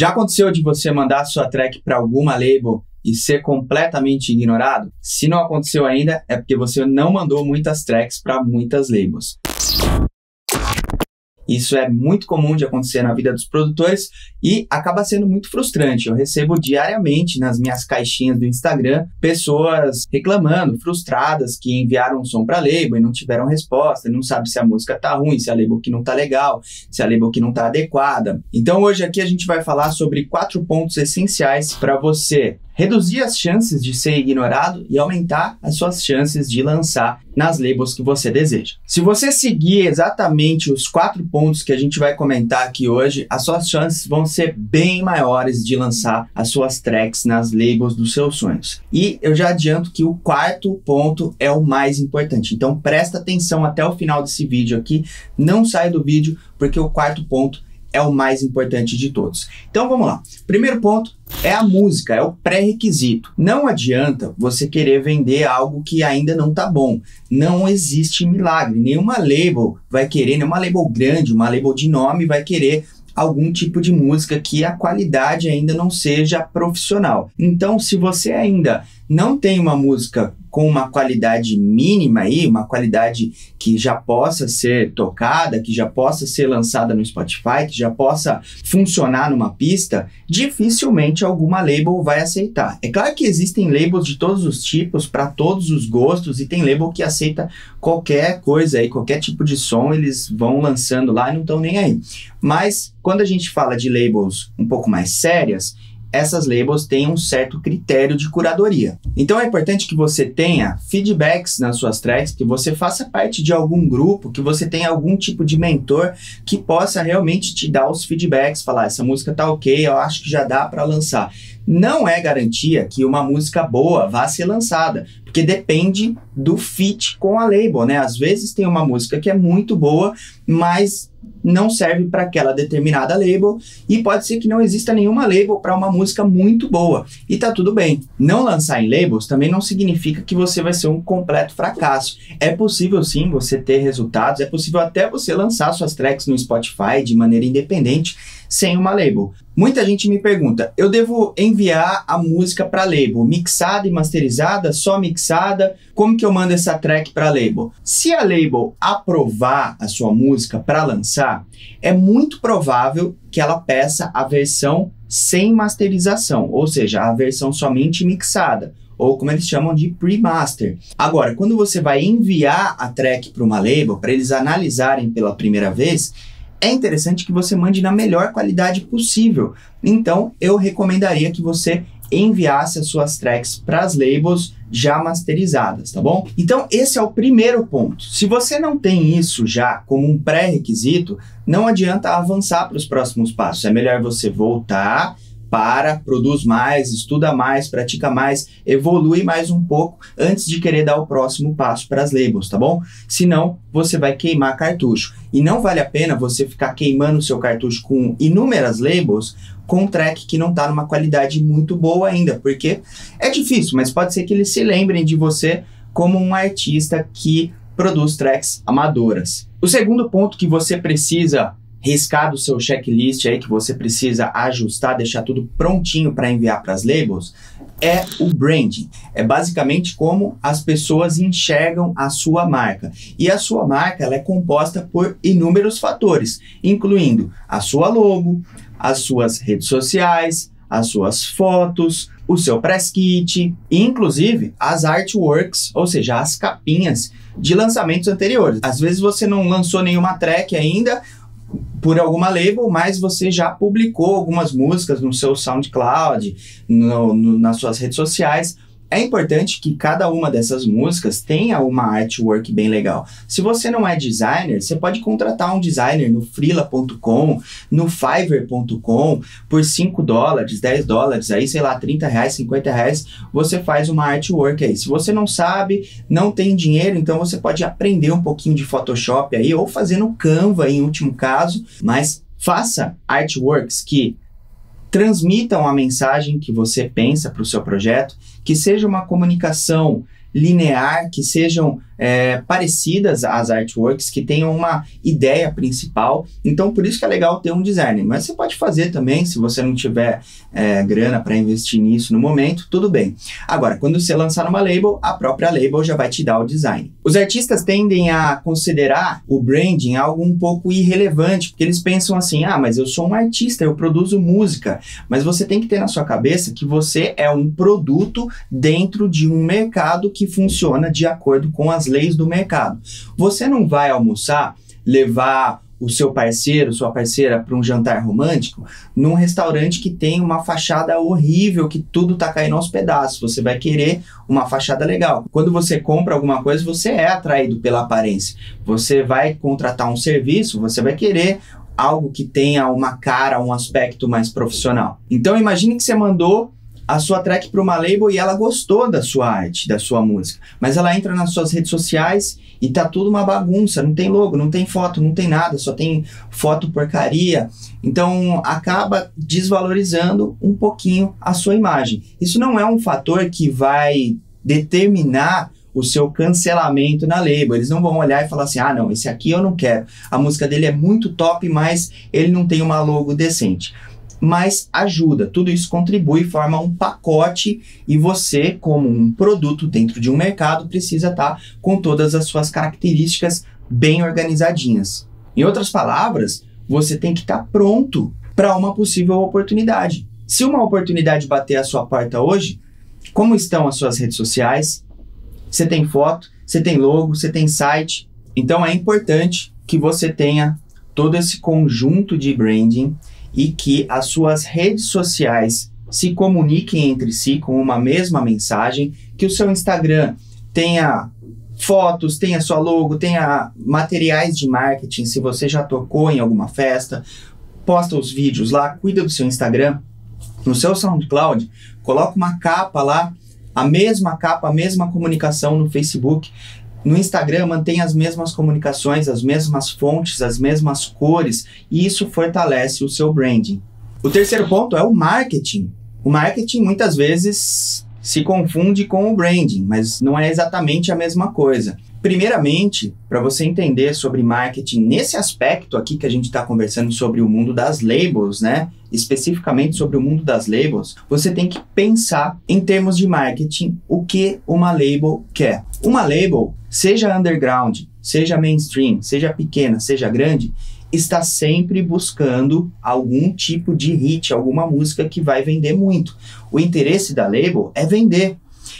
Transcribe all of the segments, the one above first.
Já aconteceu de você mandar sua track para alguma label e ser completamente ignorado? Se não aconteceu ainda, é porque você não mandou muitas tracks para muitas labels. Isso é muito comum de acontecer na vida dos produtores e acaba sendo muito frustrante. Eu recebo diariamente nas minhas caixinhas do Instagram pessoas reclamando, frustradas, que enviaram um som para label e não tiveram resposta, não sabe se a música tá ruim, se a label que não tá legal, se a label que não tá adequada. Então hoje aqui a gente vai falar sobre quatro pontos essenciais para você reduzir as chances de ser ignorado e aumentar as suas chances de lançar nas labels que você deseja. Se você seguir exatamente os quatro pontos que a gente vai comentar aqui hoje, as suas chances vão ser bem maiores de lançar as suas tracks nas labels dos seus sonhos. E eu já adianto que o quarto ponto é o mais importante. Então presta atenção até o final desse vídeo aqui, não sai do vídeo porque o quarto ponto é o mais importante de todos. Então vamos lá. Primeiro ponto é a música, é o pré-requisito. Não adianta você querer vender algo que ainda não tá bom. Não existe milagre. Nenhuma label vai querer, nenhuma label grande, uma label de nome vai querer algum tipo de música que a qualidade ainda não seja profissional. Então, se você ainda não tem uma música com uma qualidade mínima aí, uma qualidade que já possa ser tocada, que já possa ser lançada no Spotify, que já possa funcionar numa pista, dificilmente alguma label vai aceitar. É claro que existem labels de todos os tipos, para todos os gostos, e tem label que aceita qualquer coisa aí, qualquer tipo de som, eles vão lançando lá e não estão nem aí. Mas quando a gente fala de labels um pouco mais sérias, essas labels têm um certo critério de curadoria. Então é importante que você tenha feedbacks nas suas tracks, que você faça parte de algum grupo, que você tenha algum tipo de mentor que possa realmente te dar os feedbacks, falar essa música tá ok, eu acho que já dá para lançar. Não é garantia que uma música boa vá ser lançada, porque depende do fit com a label, né? Às vezes tem uma música que é muito boa, mas não serve para aquela determinada label e pode ser que não exista nenhuma label para uma música muito boa e tá tudo bem. Não lançar em labels também não significa que você vai ser um completo fracasso. É possível sim você ter resultados, é possível até você lançar suas tracks no Spotify de maneira independente sem uma label. Muita gente me pergunta: eu devo enviar a música para label, mixada e masterizada, só mixada? Como que eu mando essa track para label? Se a label aprovar a sua música para lançar, é muito provável que ela peça a versão sem masterização, ou seja, a versão somente mixada ou como eles chamam de pre-master. Agora, quando você vai enviar a track para uma label para eles analisarem pela primeira vez, é interessante que você mande na melhor qualidade possível. Então, eu recomendaria que você enviasse as suas tracks para as labels já masterizadas, tá bom? Então, esse é o primeiro ponto. Se você não tem isso já como um pré-requisito, não adianta avançar para os próximos passos. É melhor você voltar para, produz mais, estuda mais, pratica mais, evolui mais um pouco antes de querer dar o próximo passo para as labels, tá bom? Senão você vai queimar cartucho. E não vale a pena você ficar queimando seu cartucho com inúmeras labels com um track que não está numa qualidade muito boa ainda, porque é difícil, mas pode ser que eles se lembrem de você como um artista que produz tracks amadoras. O segundo ponto que você precisa riscar do seu checklist aí que você precisa ajustar, deixar tudo prontinho para enviar para as labels, é o branding. É basicamente como as pessoas enxergam a sua marca. E a sua marca ela é composta por inúmeros fatores, incluindo a sua logo, as suas redes sociais, as suas fotos, o seu press kit, e inclusive as artworks, ou seja, as capinhas de lançamentos anteriores. Às vezes você não lançou nenhuma track ainda, por alguma label, mas você já publicou algumas músicas no seu SoundCloud, no, no, nas suas redes sociais. É importante que cada uma dessas músicas tenha uma artwork bem legal. Se você não é designer, você pode contratar um designer no freela.com, no fiverr.com, por 5 dólares, 10 dólares, aí sei lá, 30 reais, 50 reais, você faz uma artwork aí. Se você não sabe, não tem dinheiro, então você pode aprender um pouquinho de Photoshop aí, ou fazer no Canva em último caso, mas faça artworks que transmitam a mensagem que você pensa para o seu projeto, que seja uma comunicação linear, que sejam é, parecidas às artworks, que tenham uma ideia principal. Então, por isso que é legal ter um designer. Mas você pode fazer também, se você não tiver é, grana para investir nisso no momento, tudo bem. Agora, quando você lançar uma label, a própria label já vai te dar o design. Os artistas tendem a considerar o branding algo um pouco irrelevante, porque eles pensam assim: ah, mas eu sou um artista, eu produzo música. Mas você tem que ter na sua cabeça que você é um produto dentro de um mercado que funciona de acordo com as leis do mercado. Você não vai almoçar, levar o seu parceiro, sua parceira para um jantar romântico num restaurante que tem uma fachada horrível, que tudo tá caindo aos pedaços. Você vai querer uma fachada legal. Quando você compra alguma coisa, você é atraído pela aparência. Você vai contratar um serviço, você vai querer algo que tenha uma cara, um aspecto mais profissional. Então imagine que você mandou a sua track para uma label e ela gostou da sua arte, da sua música. Mas ela entra nas suas redes sociais e tá tudo uma bagunça, não tem logo, não tem foto, não tem nada, só tem foto porcaria. Então acaba desvalorizando um pouquinho a sua imagem. Isso não é um fator que vai determinar o seu cancelamento na label. Eles não vão olhar e falar assim: ah, não, esse aqui eu não quero. A música dele é muito top, mas ele não tem uma logo decente mas ajuda. Tudo isso contribui, forma um pacote e você, como um produto dentro de um mercado, precisa estar tá com todas as suas características bem organizadinhas. Em outras palavras, você tem que estar tá pronto para uma possível oportunidade. Se uma oportunidade bater a sua porta hoje, como estão as suas redes sociais? Você tem foto, você tem logo, você tem site. Então é importante que você tenha todo esse conjunto de branding e que as suas redes sociais se comuniquem entre si com uma mesma mensagem, que o seu Instagram tenha fotos, tenha sua logo, tenha materiais de marketing, se você já tocou em alguma festa, posta os vídeos lá, cuida do seu Instagram. No seu SoundCloud, coloca uma capa lá, a mesma capa, a mesma comunicação no Facebook. No Instagram, mantém as mesmas comunicações, as mesmas fontes, as mesmas cores, e isso fortalece o seu branding. O terceiro ponto é o marketing. O marketing muitas vezes se confunde com o branding, mas não é exatamente a mesma coisa. Primeiramente, para você entender sobre marketing nesse aspecto aqui que a gente está conversando sobre o mundo das labels, né? Especificamente sobre o mundo das labels, você tem que pensar em termos de marketing o que uma label quer. Uma label, seja underground, seja mainstream, seja pequena, seja grande, está sempre buscando algum tipo de hit, alguma música que vai vender muito. O interesse da label é vender.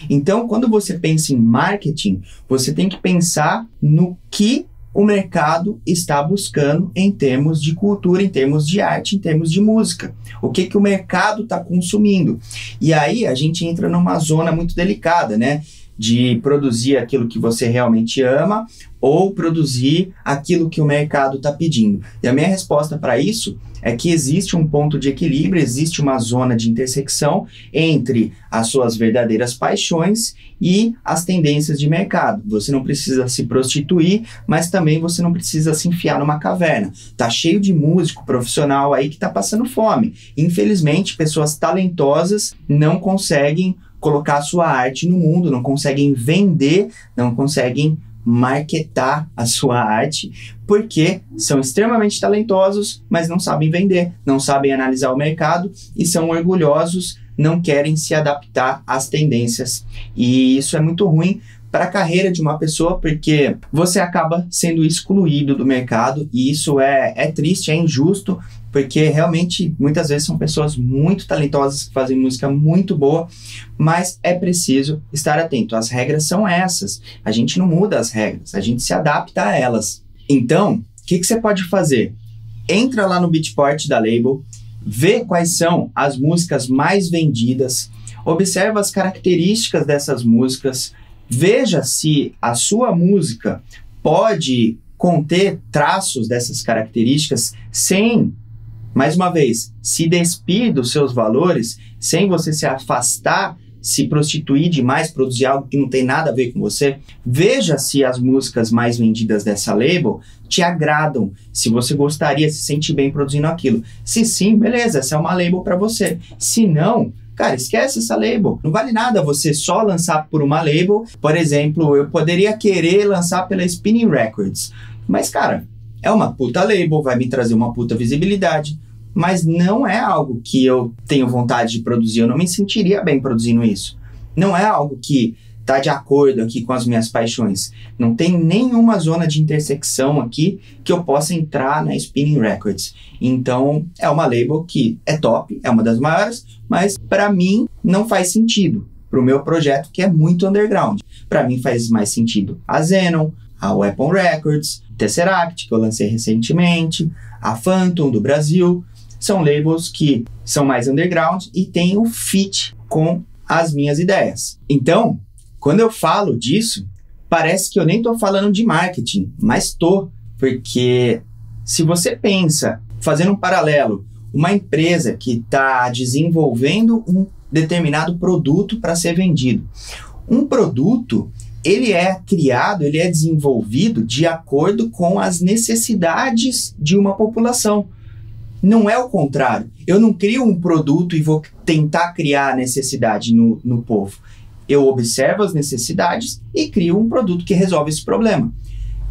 Então, quando você pensa em marketing, você tem que pensar no que o mercado está buscando em termos de cultura, em termos de arte, em termos de música. O que, que o mercado está consumindo. E aí a gente entra numa zona muito delicada, né? de produzir aquilo que você realmente ama ou produzir aquilo que o mercado está pedindo. E a minha resposta para isso é que existe um ponto de equilíbrio, existe uma zona de intersecção entre as suas verdadeiras paixões e as tendências de mercado. Você não precisa se prostituir, mas também você não precisa se enfiar numa caverna. Tá cheio de músico profissional aí que está passando fome. Infelizmente, pessoas talentosas não conseguem colocar sua arte no mundo, não conseguem vender, não conseguem marketar a sua arte, porque são extremamente talentosos, mas não sabem vender, não sabem analisar o mercado e são orgulhosos, não querem se adaptar às tendências. E isso é muito ruim para a carreira de uma pessoa, porque você acaba sendo excluído do mercado e isso é, é triste, é injusto, porque realmente muitas vezes são pessoas muito talentosas que fazem música muito boa, mas é preciso estar atento. As regras são essas. A gente não muda as regras, a gente se adapta a elas. Então, o que, que você pode fazer? Entra lá no Beatport da label, vê quais são as músicas mais vendidas, observa as características dessas músicas, veja se a sua música pode conter traços dessas características sem mais uma vez, se despir dos seus valores sem você se afastar, se prostituir demais, produzir algo que não tem nada a ver com você. Veja se as músicas mais vendidas dessa label te agradam, se você gostaria, se sente bem produzindo aquilo. Se sim, beleza, essa é uma label para você. Se não, cara, esquece essa label. Não vale nada você só lançar por uma label. Por exemplo, eu poderia querer lançar pela Spinning Records. Mas, cara, é uma puta label, vai me trazer uma puta visibilidade. Mas não é algo que eu tenho vontade de produzir. Eu não me sentiria bem produzindo isso. Não é algo que está de acordo aqui com as minhas paixões. Não tem nenhuma zona de intersecção aqui que eu possa entrar na Spinning Records. Então, é uma label que é top, é uma das maiores, mas para mim não faz sentido para o meu projeto que é muito underground. Para mim faz mais sentido a Zenon, a Weapon Records, Tesseract, que eu lancei recentemente, a Phantom do Brasil. São labels que são mais underground e têm o fit com as minhas ideias. Então, quando eu falo disso, parece que eu nem estou falando de marketing, mas estou, porque se você pensa, fazendo um paralelo, uma empresa que está desenvolvendo um determinado produto para ser vendido. Um produto, ele é criado, ele é desenvolvido de acordo com as necessidades de uma população. Não é o contrário. Eu não crio um produto e vou tentar criar a necessidade no, no povo. Eu observo as necessidades e crio um produto que resolve esse problema.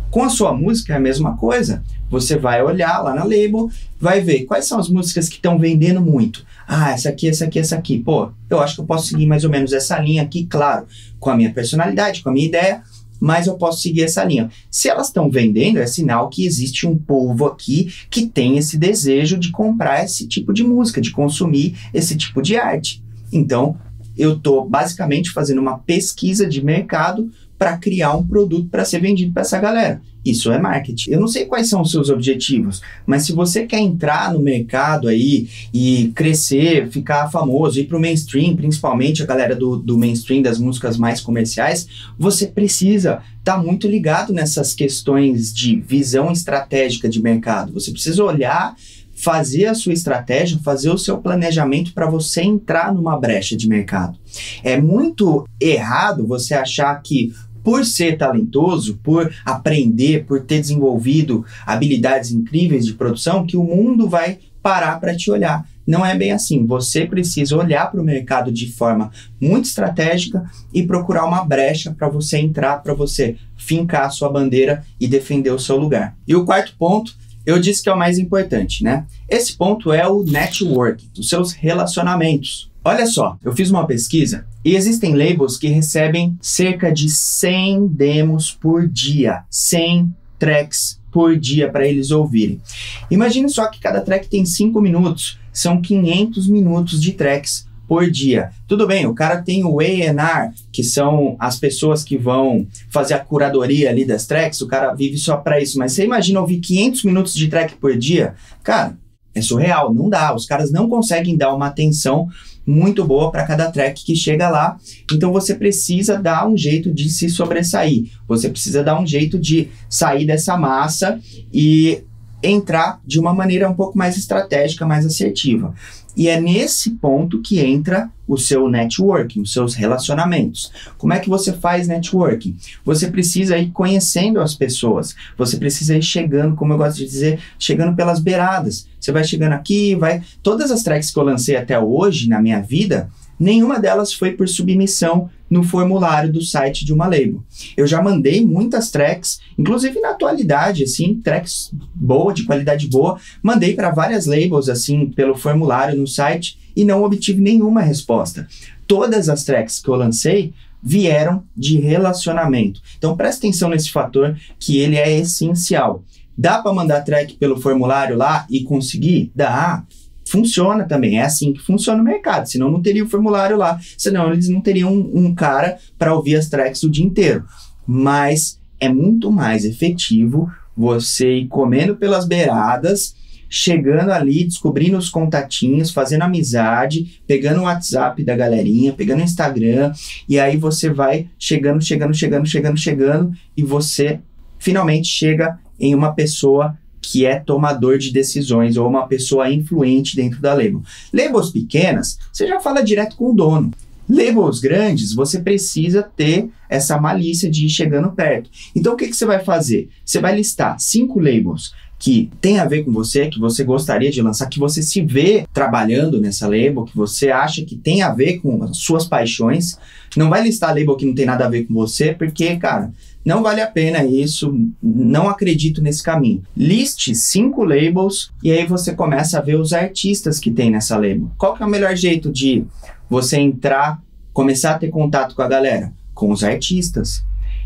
Com a sua música é a mesma coisa. Você vai olhar lá na label, vai ver quais são as músicas que estão vendendo muito. Ah, essa aqui, essa aqui, essa aqui. Pô, eu acho que eu posso seguir mais ou menos essa linha aqui, claro, com a minha personalidade, com a minha ideia, mas eu posso seguir essa linha. Se elas estão vendendo, é sinal que existe um povo aqui que tem esse desejo de comprar esse tipo de música, de consumir esse tipo de arte. Então, eu estou basicamente fazendo uma pesquisa de mercado para criar um produto para ser vendido para essa galera. Isso é marketing. Eu não sei quais são os seus objetivos, mas se você quer entrar no mercado aí e crescer, ficar famoso, ir para o mainstream, principalmente a galera do, do mainstream, das músicas mais comerciais, você precisa estar tá muito ligado nessas questões de visão estratégica de mercado. Você precisa olhar fazer a sua estratégia, fazer o seu planejamento para você entrar numa brecha de mercado. É muito errado você achar que por ser talentoso, por aprender, por ter desenvolvido habilidades incríveis de produção, que o mundo vai parar para te olhar. Não é bem assim. Você precisa olhar para o mercado de forma muito estratégica e procurar uma brecha para você entrar, para você fincar a sua bandeira e defender o seu lugar. E o quarto ponto eu disse que é o mais importante, né? Esse ponto é o network, os seus relacionamentos. Olha só, eu fiz uma pesquisa e existem labels que recebem cerca de 100 demos por dia, 100 tracks por dia para eles ouvirem. Imagine só que cada track tem 5 minutos, são 500 minutos de tracks por dia. Tudo bem, o cara tem o A&R, que são as pessoas que vão fazer a curadoria ali das tracks, o cara vive só para isso, mas você imagina ouvir 500 minutos de track por dia? Cara, é surreal, não dá. Os caras não conseguem dar uma atenção muito boa para cada track que chega lá. Então você precisa dar um jeito de se sobressair. Você precisa dar um jeito de sair dessa massa e entrar de uma maneira um pouco mais estratégica, mais assertiva. E é nesse ponto que entra o seu networking, os seus relacionamentos. Como é que você faz networking? Você precisa ir conhecendo as pessoas. Você precisa ir chegando, como eu gosto de dizer, chegando pelas beiradas. Você vai chegando aqui, vai. Todas as tracks que eu lancei até hoje na minha vida, nenhuma delas foi por submissão no formulário do site de uma label. Eu já mandei muitas tracks, inclusive na atualidade, assim, tracks boa, de qualidade boa, mandei para várias labels assim pelo formulário no site e não obtive nenhuma resposta. Todas as tracks que eu lancei vieram de relacionamento. Então presta atenção nesse fator que ele é essencial. Dá para mandar track pelo formulário lá e conseguir? Dá funciona também. É assim que funciona o mercado. Senão não teria o formulário lá. Senão eles não teriam um, um cara para ouvir as tracks o dia inteiro. Mas é muito mais efetivo você ir comendo pelas beiradas, chegando ali, descobrindo os contatinhos, fazendo amizade, pegando o WhatsApp da galerinha, pegando o Instagram, e aí você vai chegando, chegando, chegando, chegando, chegando, e você finalmente chega em uma pessoa que é tomador de decisões ou uma pessoa influente dentro da label. Labels pequenas, você já fala direto com o dono. Labels grandes, você precisa ter essa malícia de ir chegando perto. Então, o que, que você vai fazer? Você vai listar cinco labels que tem a ver com você, que você gostaria de lançar, que você se vê trabalhando nessa label, que você acha que tem a ver com as suas paixões. Não vai listar label que não tem nada a ver com você, porque, cara, não vale a pena isso, não acredito nesse caminho. Liste cinco labels e aí você começa a ver os artistas que tem nessa label. Qual que é o melhor jeito de você entrar, começar a ter contato com a galera? Com os artistas.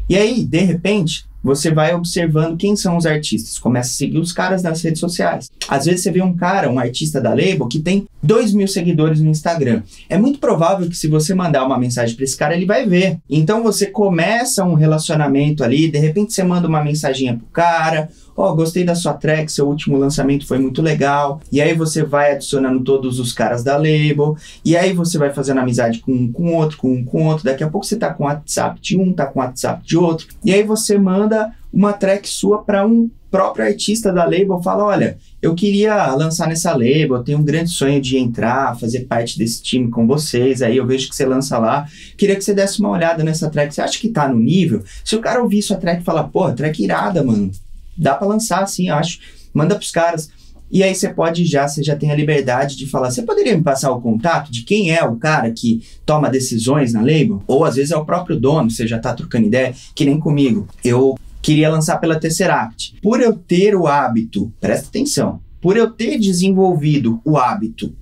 E aí, de repente, você vai observando quem são os artistas, começa a seguir os caras nas redes sociais. Às vezes você vê um cara, um artista da label, que tem 2 mil seguidores no Instagram. É muito provável que se você mandar uma mensagem para esse cara, ele vai ver. Então você começa um relacionamento ali, de repente você manda uma mensaginha pro cara, ó, oh, gostei da sua track, seu último lançamento foi muito legal. E aí você vai adicionando todos os caras da label, e aí você vai fazendo amizade com um com outro, com um com outro. Daqui a pouco você tá com o WhatsApp de um, tá com o WhatsApp de outro. E aí você manda uma track sua para um próprio artista da label, fala, olha, eu queria lançar nessa label, eu tenho um grande sonho de entrar, fazer parte desse time com vocês, aí eu vejo que você lança lá, queria que você desse uma olhada nessa track, você acha que tá no nível? Se o cara ouvir sua track e falar, pô, track irada, mano, dá para lançar assim, acho. Manda pros caras. E aí você pode já, você já tem a liberdade de falar, você poderia me passar o contato de quem é o cara que toma decisões na label? Ou às vezes é o próprio dono, você já tá trocando ideia, que nem comigo. Eu queria lançar pela Tesseract. Por eu ter o hábito, presta atenção, por eu ter desenvolvido o hábito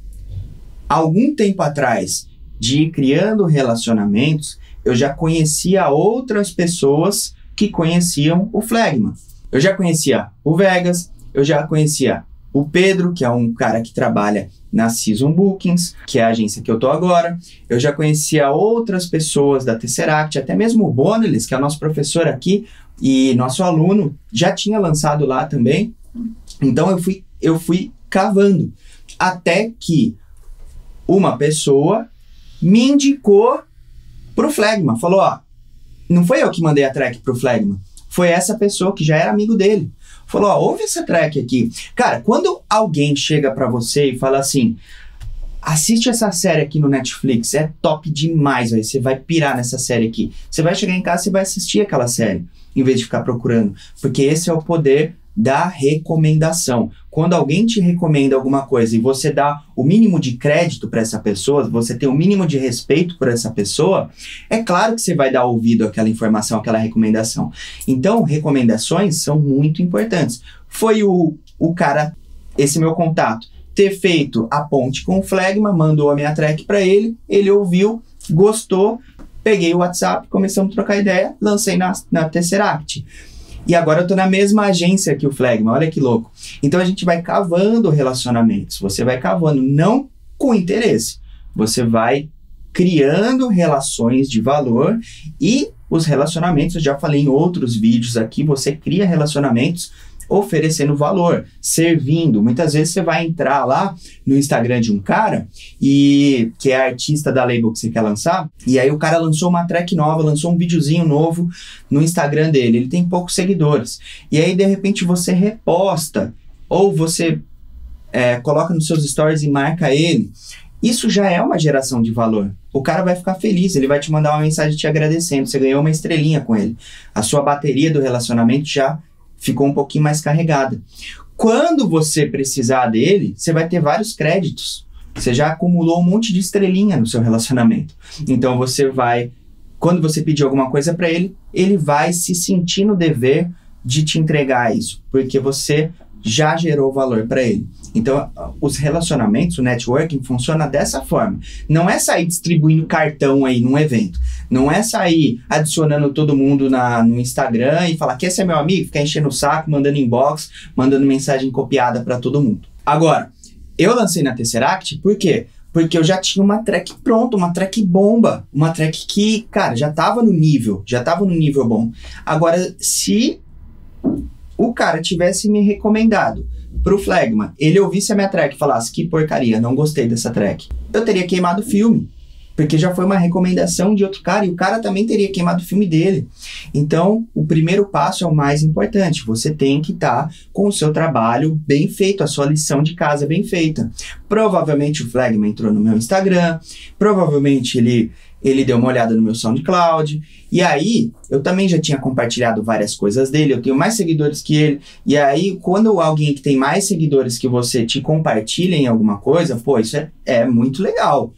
algum tempo atrás de ir criando relacionamentos, eu já conhecia outras pessoas que conheciam o Flegma. Eu já conhecia o Vegas, eu já conhecia o Pedro, que é um cara que trabalha na Season Bookings, que é a agência que eu tô agora. Eu já conhecia outras pessoas da Tesseract, até mesmo o Bonelis, que é o nosso professor aqui e nosso aluno, já tinha lançado lá também. Então eu fui, eu fui cavando até que uma pessoa me indicou pro Flegma, falou, ó, não foi eu que mandei a track pro Flegma, foi essa pessoa que já era amigo dele. Falou, ó, ouve essa track aqui. Cara, quando alguém chega para você e fala assim, assiste essa série aqui no Netflix, é top demais, aí você vai pirar nessa série aqui. Você vai chegar em casa e vai assistir aquela série, em vez de ficar procurando. Porque esse é o poder da recomendação. Quando alguém te recomenda alguma coisa e você dá o mínimo de crédito para essa pessoa, você tem o mínimo de respeito por essa pessoa, é claro que você vai dar ouvido àquela informação, àquela recomendação. Então, recomendações são muito importantes. Foi o, o cara, esse meu contato, ter feito a ponte com o Flegma, mandou a minha track para ele, ele ouviu, gostou, peguei o WhatsApp, começamos a trocar ideia, lancei na, na Tesseract. E agora eu tô na mesma agência que o Flegma, olha que louco. Então a gente vai cavando relacionamentos, você vai cavando, não com interesse, você vai criando relações de valor e os relacionamentos, eu já falei em outros vídeos aqui, você cria relacionamentos oferecendo valor, servindo. Muitas vezes você vai entrar lá no Instagram de um cara e que é artista da label que você quer lançar, e aí o cara lançou uma track nova, lançou um videozinho novo no Instagram dele. Ele tem poucos seguidores. E aí de repente você reposta ou você é, coloca nos seus stories e marca ele. Isso já é uma geração de valor. O cara vai ficar feliz, ele vai te mandar uma mensagem te agradecendo. Você ganhou uma estrelinha com ele. A sua bateria do relacionamento já ficou um pouquinho mais carregada. Quando você precisar dele, você vai ter vários créditos. Você já acumulou um monte de estrelinha no seu relacionamento. Então você vai, quando você pedir alguma coisa para ele, ele vai se sentir no dever de te entregar isso, porque você já gerou valor para ele. Então, os relacionamentos, o networking funciona dessa forma. Não é sair distribuindo cartão aí num evento. Não é sair adicionando todo mundo na, no Instagram e falar que esse é meu amigo, ficar enchendo o saco, mandando inbox, mandando mensagem copiada para todo mundo. Agora, eu lancei na Tesseract por quê? Porque eu já tinha uma track pronta, uma track bomba, uma track que, cara, já tava no nível, já tava no nível bom. Agora, se o cara tivesse me recomendado pro Flegma, ele ouvisse a minha track e falasse que porcaria, não gostei dessa track, eu teria queimado o filme. Porque já foi uma recomendação de outro cara e o cara também teria queimado o filme dele. Então, o primeiro passo é o mais importante. Você tem que estar tá com o seu trabalho bem feito, a sua lição de casa bem feita. Provavelmente o Flagman entrou no meu Instagram, provavelmente ele ele deu uma olhada no meu SoundCloud. E aí, eu também já tinha compartilhado várias coisas dele, eu tenho mais seguidores que ele. E aí, quando alguém que tem mais seguidores que você te compartilha em alguma coisa, pô, isso é, é muito legal.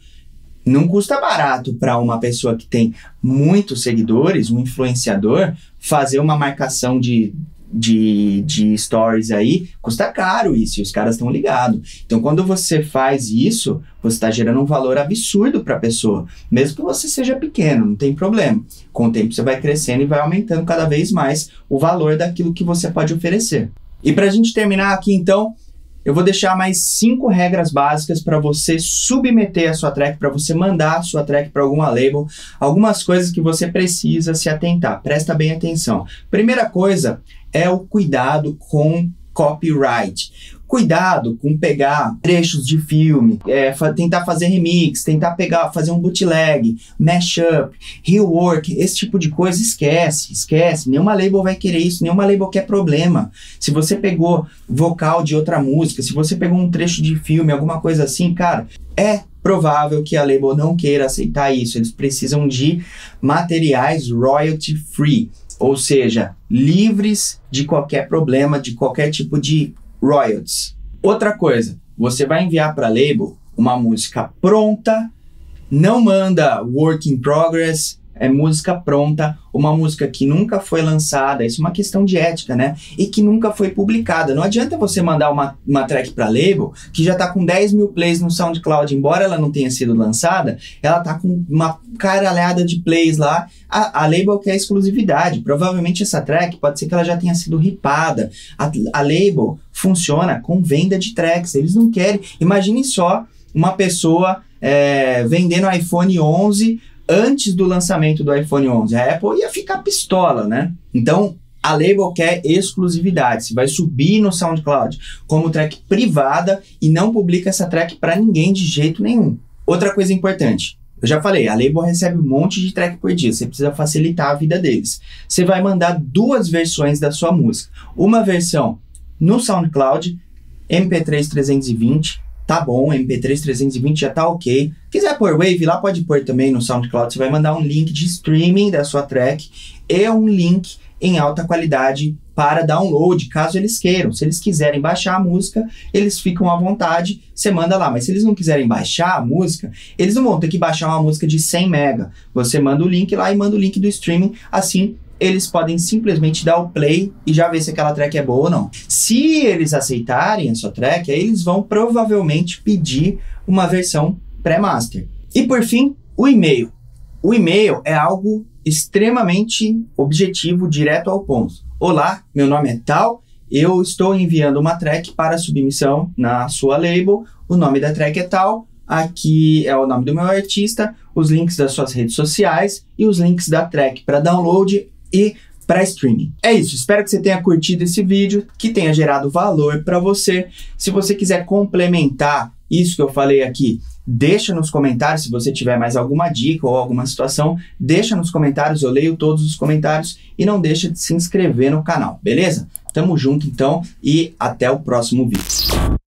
Não custa barato para uma pessoa que tem muitos seguidores, um influenciador, fazer uma marcação de de, de stories aí, custa caro isso, e os caras estão ligados. Então, quando você faz isso, você está gerando um valor absurdo para a pessoa, mesmo que você seja pequeno, não tem problema. Com o tempo você vai crescendo e vai aumentando cada vez mais o valor daquilo que você pode oferecer. E para a gente terminar aqui, então, eu vou deixar mais cinco regras básicas para você submeter a sua track, para você mandar a sua track para alguma label, algumas coisas que você precisa se atentar. Presta bem atenção. Primeira coisa é o cuidado com copyright. Cuidado com pegar trechos de filme, é, fa tentar fazer remix, tentar pegar, fazer um bootleg, mashup, rework, esse tipo de coisa, esquece, esquece. Nenhuma label vai querer isso, nenhuma label quer problema. Se você pegou vocal de outra música, se você pegou um trecho de filme, alguma coisa assim, cara, é provável que a label não queira aceitar isso. Eles precisam de materiais royalty free ou seja, livres de qualquer problema, de qualquer tipo de royalties. Outra coisa, você vai enviar para label uma música pronta, não manda work in progress, é música pronta, uma música que nunca foi lançada, isso é uma questão de ética, né? E que nunca foi publicada. Não adianta você mandar uma, uma track para label que já tá com 10 mil plays no SoundCloud, embora ela não tenha sido lançada, ela tá com uma caralhada de plays lá. A, a label quer exclusividade. Provavelmente essa track pode ser que ela já tenha sido ripada. A, a label funciona com venda de tracks. Eles não querem. Imagine só uma pessoa é, vendendo iPhone 11 antes do lançamento do iPhone 11. A Apple ia ficar pistola, né? Então, a label quer exclusividade. Você vai subir no SoundCloud como track privada e não publica essa track para ninguém de jeito nenhum. Outra coisa importante. Eu já falei, a label recebe um monte de track por dia, você precisa facilitar a vida deles. Você vai mandar duas versões da sua música. Uma versão no SoundCloud, MP3 320, tá bom, MP3 320 já tá ok. Quiser pôr Wave lá, pode pôr também no SoundCloud. Você vai mandar um link de streaming da sua track e um link em alta qualidade para download, caso eles queiram. Se eles quiserem baixar a música, eles ficam à vontade, você manda lá. Mas se eles não quiserem baixar a música, eles não vão ter que baixar uma música de 100 mega. Você manda o link lá e manda o link do streaming, assim eles podem simplesmente dar o play e já ver se aquela track é boa ou não. Se eles aceitarem a sua track, aí eles vão provavelmente pedir uma versão pré-master. E por fim, o e-mail. O e-mail é algo extremamente objetivo, direto ao ponto. Olá, meu nome é tal, eu estou enviando uma track para submissão na sua label, o nome da track é tal, aqui é o nome do meu artista, os links das suas redes sociais e os links da track para download e para streaming. É isso, espero que você tenha curtido esse vídeo, que tenha gerado valor para você. Se você quiser complementar isso que eu falei aqui, deixa nos comentários se você tiver mais alguma dica ou alguma situação, deixa nos comentários, eu leio todos os comentários e não deixa de se inscrever no canal, beleza? Tamo junto então e até o próximo vídeo.